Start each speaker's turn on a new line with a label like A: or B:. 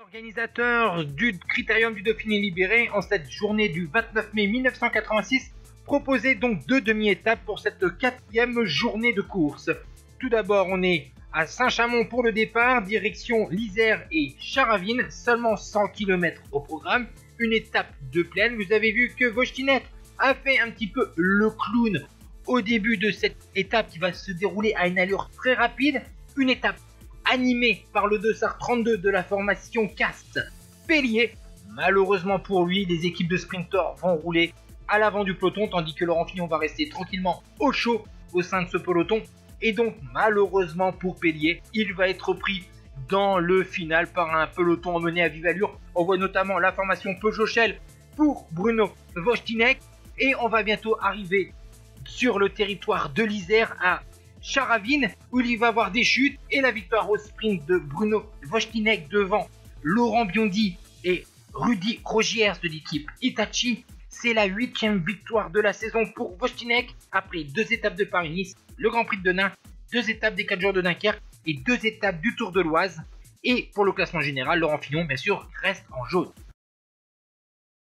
A: Organisateur du Critérium du Dauphiné libéré en cette journée du 29 mai 1986 proposait donc deux demi-étapes pour cette quatrième journée de course. Tout d'abord, on est à Saint-Chamond pour le départ, direction l'Isère et Charavine, seulement 100 km au programme, une étape de plaine. Vous avez vu que Vostinet a fait un petit peu le clown au début de cette étape qui va se dérouler à une allure très rapide, une étape animée par le 2SAR32 de la formation Cast Pellier. Malheureusement pour lui, les équipes de sprinters vont rouler à l'avant du peloton, tandis que Laurent Fignon va rester tranquillement au chaud au sein de ce peloton. Et donc, malheureusement pour Pellier, il va être pris dans le final par un peloton emmené à vive allure. On voit notamment la formation Peugeot Shell pour Bruno Vostinek. Et on va bientôt arriver sur le territoire de l'Isère à Charavine où il va avoir des chutes et la victoire au sprint de Bruno Vostinek devant Laurent Biondi et Rudy Rogiers de l'équipe Itachi. C'est la huitième victoire de la saison pour Vostinek après deux étapes de Paris-Nice, le Grand Prix de Denain, deux étapes des 4 jours de Dunkerque et deux étapes du Tour de l'Oise. Et pour le classement général, Laurent Fillon, bien sûr, reste en jaune.